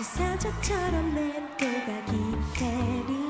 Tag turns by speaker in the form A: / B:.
A: 그 시사자처럼 맴도가 기태리.